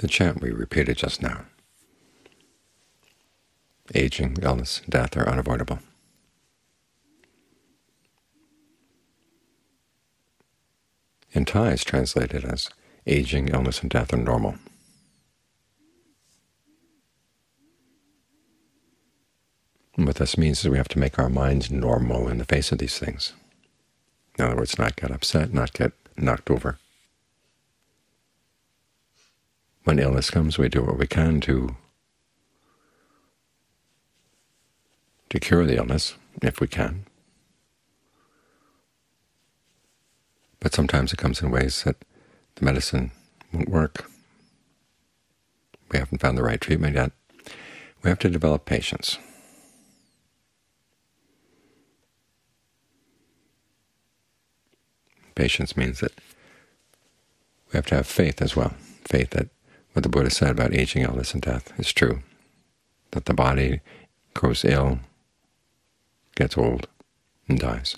the chant we repeated just now. Aging, illness, death are unavoidable. In Thai is translated as aging, illness, and death are normal. And what this means is we have to make our minds normal in the face of these things. In other words, not get upset, not get knocked over. When illness comes, we do what we can to to cure the illness, if we can. But sometimes it comes in ways that the medicine won't work. We haven't found the right treatment yet. We have to develop patience. Patience means that we have to have faith as well, faith that what the Buddha said about aging, illness, and death is true, that the body grows ill, gets old, and dies.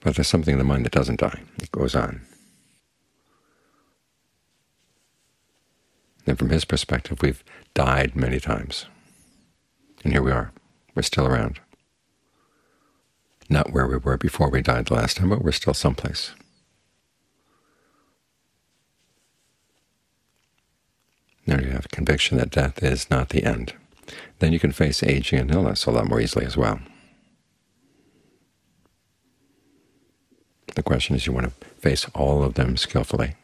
But there's something in the mind that doesn't die. It goes on. And from his perspective, we've died many times. And here we are. We're still around. Not where we were before we died the last time, but we're still someplace. Now you have conviction that death is not the end. Then you can face aging and illness a lot more easily as well. The question is you want to face all of them skillfully.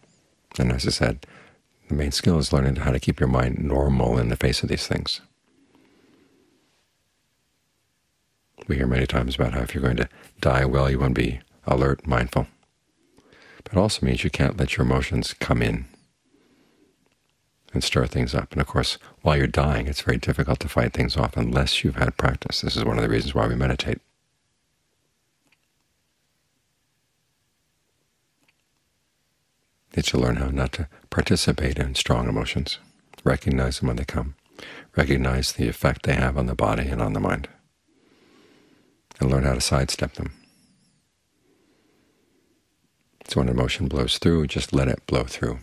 And as I said, the main skill is learning how to keep your mind normal in the face of these things. We hear many times about how if you're going to die well, you want to be alert, mindful. But it also means you can't let your emotions come in and stir things up. And of course, while you're dying, it's very difficult to fight things off unless you've had practice. This is one of the reasons why we meditate. It's to learn how not to participate in strong emotions, recognize them when they come, recognize the effect they have on the body and on the mind and learn how to sidestep them. So when an emotion blows through, just let it blow through.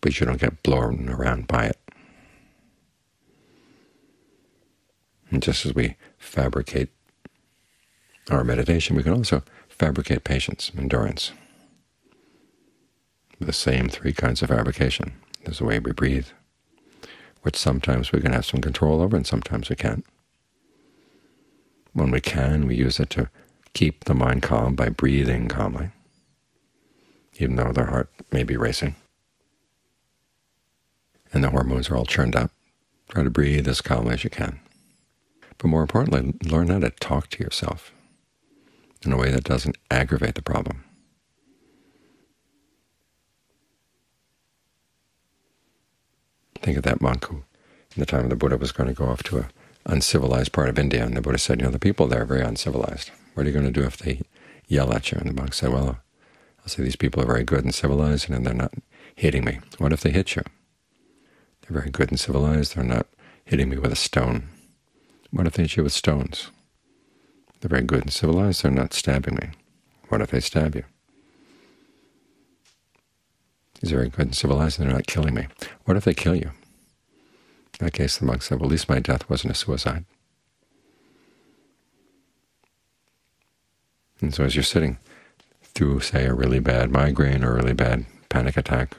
But you don't get blown around by it. And just as we fabricate our meditation, we can also fabricate patience, endurance. The same three kinds of fabrication. There's the way we breathe, which sometimes we can have some control over and sometimes we can't. When we can, we use it to keep the mind calm by breathing calmly, even though the heart may be racing. And the hormones are all churned up. Try to breathe as calmly as you can. But more importantly, learn how to talk to yourself in a way that doesn't aggravate the problem. Think of that monk who, in the time of the Buddha, was going to go off to a uncivilized part of India, and the Buddha said, you know, the people there are very uncivilized. What are you going to do if they yell at you? And the monk said, well, I'll say these people are very good and civilized, and they're not hitting me. What if they hit you? They're very good and civilized. They're not hitting me with a stone. What if they hit you with stones? They're very good and civilized. They're not stabbing me. What if they stab you? He's very good and civilized, and they're not killing me. What if they kill you? In that case, the monk said, well, at least my death wasn't a suicide. And so as you're sitting through, say, a really bad migraine or a really bad panic attack,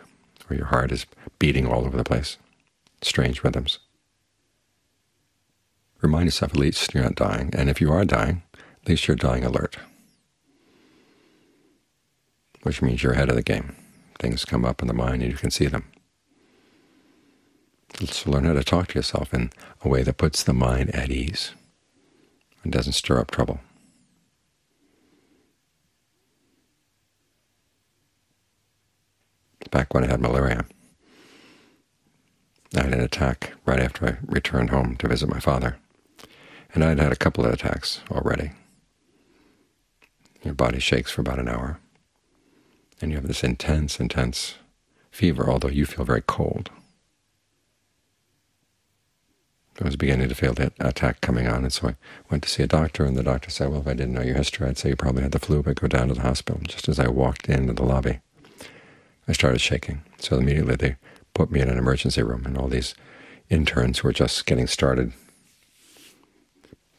or your heart is beating all over the place, strange rhythms, remind yourself at least you're not dying. And if you are dying, at least you're dying alert, which means you're ahead of the game. Things come up in the mind and you can see them. So learn how to talk to yourself in a way that puts the mind at ease and doesn't stir up trouble. Back when I had malaria, I had an attack right after I returned home to visit my father. And I'd had a couple of attacks already. Your body shakes for about an hour and you have this intense, intense fever, although you feel very cold. I was beginning to feel the attack coming on, and so I went to see a doctor, and the doctor said, well, if I didn't know your history, I'd say you probably had the flu, but go down to the hospital. Just as I walked into the lobby, I started shaking. So immediately they put me in an emergency room, and all these interns who were just getting started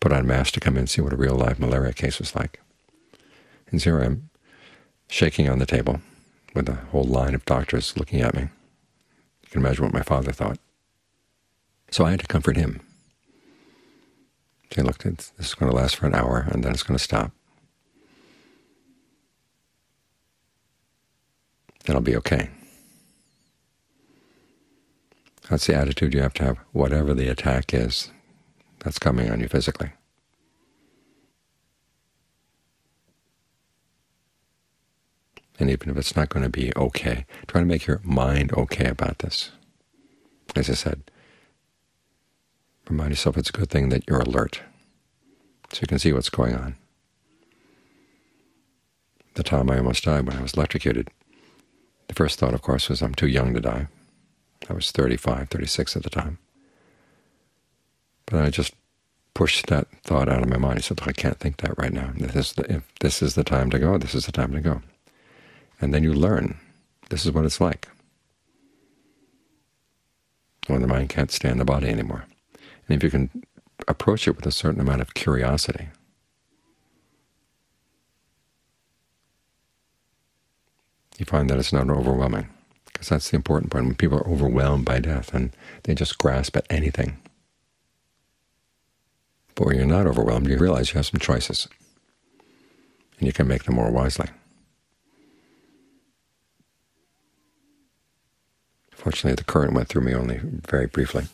put on masks to come in and see what a real live malaria case was like. And here I am, shaking on the table, with a whole line of doctors looking at me. You can imagine what my father thought. So I had to comfort him. Say, look, this is going to last for an hour, and then it's going to stop. Then I'll be okay. That's the attitude you have to have, whatever the attack is that's coming on you physically. And even if it's not going to be okay, try to make your mind okay about this. As I said, Remind yourself it's a good thing that you're alert, so you can see what's going on. The time I almost died when I was electrocuted, the first thought, of course, was I'm too young to die. I was 35, 36 at the time. But I just pushed that thought out of my mind. I said, look, I can't think that right now. If this, if this is the time to go, this is the time to go. And then you learn. This is what it's like when the mind can't stand the body anymore. And if you can approach it with a certain amount of curiosity, you find that it's not overwhelming, because that's the important part. When people are overwhelmed by death and they just grasp at anything. But when you're not overwhelmed, you realize you have some choices, and you can make them more wisely. Fortunately, the current went through me only very briefly.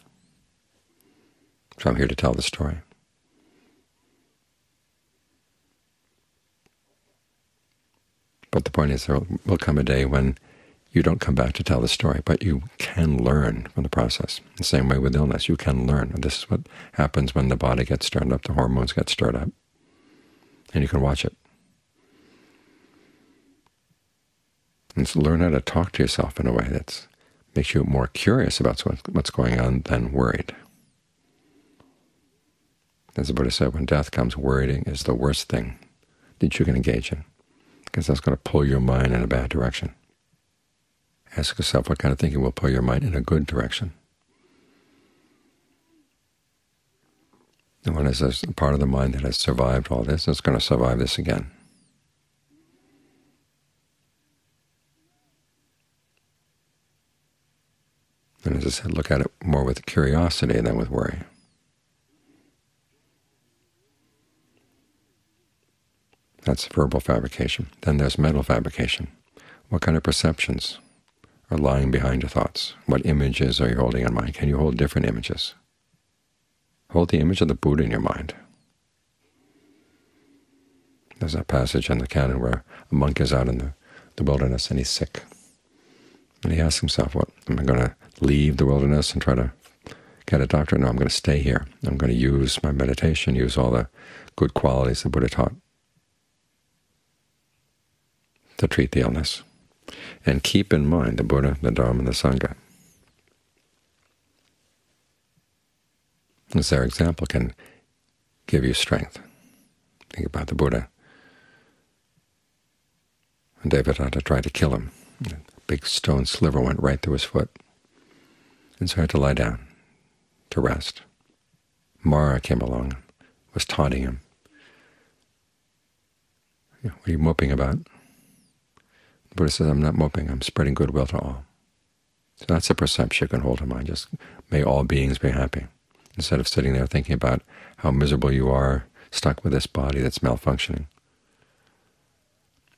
So I'm here to tell the story. But the point is there will come a day when you don't come back to tell the story, but you can learn from the process. The same way with illness, you can learn. And this is what happens when the body gets stirred up, the hormones get stirred up, and you can watch it. And so learn how to talk to yourself in a way that makes you more curious about what's going on than worried. As the Buddha said, when death comes, worrying is the worst thing that you can engage in, because that's going to pull your mind in a bad direction. Ask yourself what kind of thinking will pull your mind in a good direction. And when it's a part of the mind that has survived all this, it's going to survive this again. And as I said, look at it more with curiosity than with worry. That's verbal fabrication. Then there's mental fabrication. What kind of perceptions are lying behind your thoughts? What images are you holding in mind? Can you hold different images? Hold the image of the Buddha in your mind. There's that passage in the canon where a monk is out in the, the wilderness and he's sick. And he asks himself, what, am I going to leave the wilderness and try to get a doctor? No, I'm going to stay here. I'm going to use my meditation, use all the good qualities the Buddha taught to treat the illness. And keep in mind the Buddha, the Dharma, and the Sangha. As their example can give you strength. Think about the Buddha. When Devadatta tried to kill him, a big stone sliver went right through his foot. And so he had to lie down to rest. Mara came along, was taunting him. What are you moping about? Buddha says, I'm not moping, I'm spreading goodwill to all. So that's a perception you can hold in mind, just may all beings be happy, instead of sitting there thinking about how miserable you are, stuck with this body that's malfunctioning.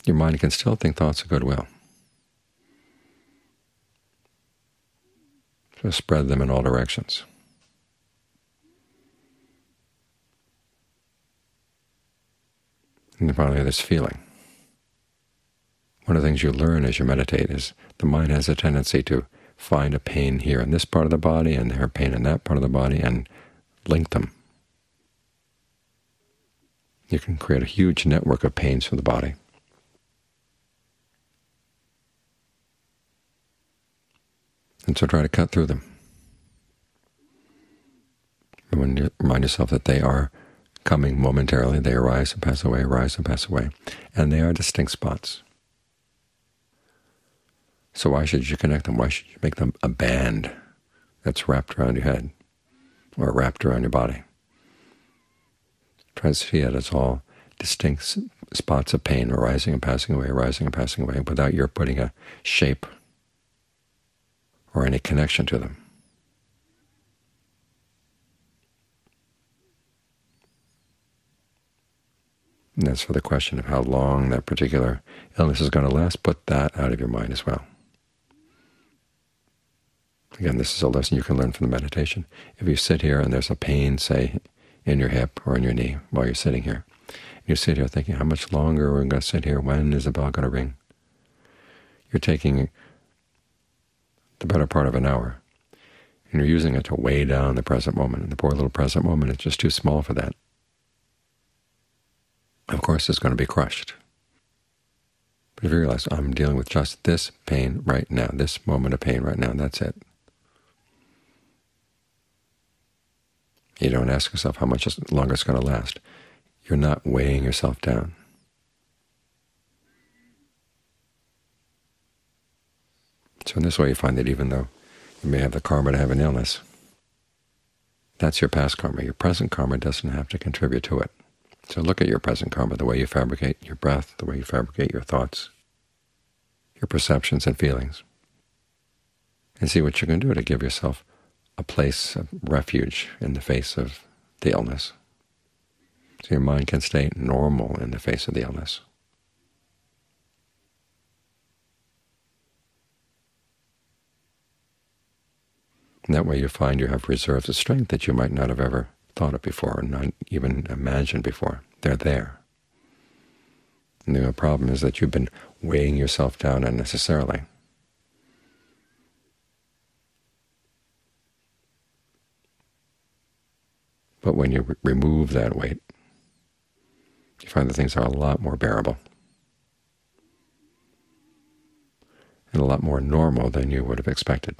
Your mind can still think thoughts of goodwill. So spread them in all directions. And finally, this feeling. One of the things you learn as you meditate is the mind has a tendency to find a pain here in this part of the body and there a pain in that part of the body and link them. You can create a huge network of pains for the body. And so try to cut through them. Remind yourself that they are coming momentarily. They arise and pass away, arise and pass away, and they are distinct spots. So why should you connect them? Why should you make them a band that's wrapped around your head or wrapped around your body? Try to see it as all distinct spots of pain arising and passing away, arising and passing away, without your putting a shape or any connection to them. And as for the question of how long that particular illness is going to last, put that out of your mind as well. Again, this is a lesson you can learn from the meditation. If you sit here and there's a pain, say, in your hip or in your knee while you're sitting here, you sit here thinking, how much longer are we going to sit here? When is the bell going to ring? You're taking the better part of an hour, and you're using it to weigh down the present moment. And the poor little present moment is just too small for that. Of course, it's going to be crushed. But if you realize, I'm dealing with just this pain right now, this moment of pain right now, that's it. You don't ask yourself how much longer it's going to last. You're not weighing yourself down. So in this way you find that even though you may have the karma to have an illness, that's your past karma. Your present karma doesn't have to contribute to it. So look at your present karma, the way you fabricate your breath, the way you fabricate your thoughts, your perceptions and feelings, and see what you can do to give yourself a place of refuge in the face of the illness. So your mind can stay normal in the face of the illness. And that way you find you have reserves of strength that you might not have ever thought of before, or not even imagined before. They're there. And the problem is that you've been weighing yourself down unnecessarily. But when you re remove that weight, you find that things are a lot more bearable and a lot more normal than you would have expected.